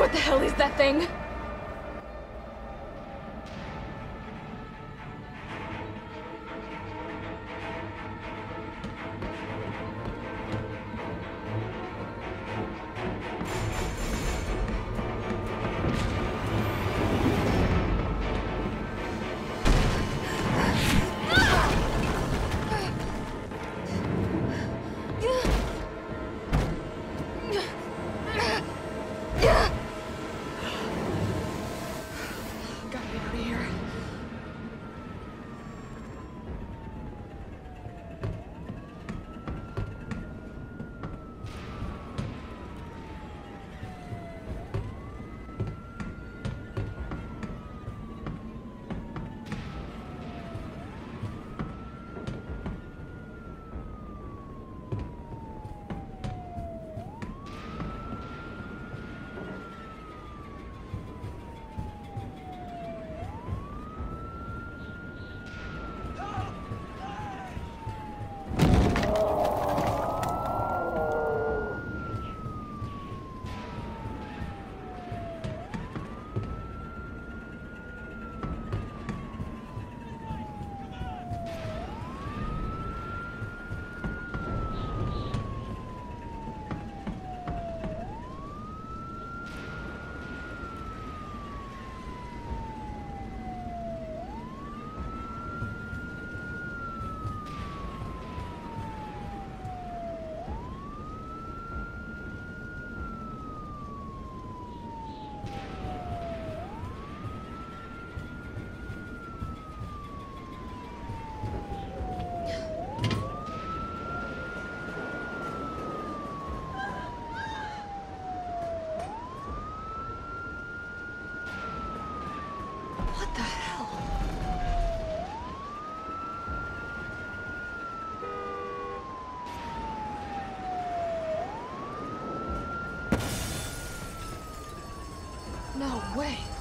What the hell is that thing? No way!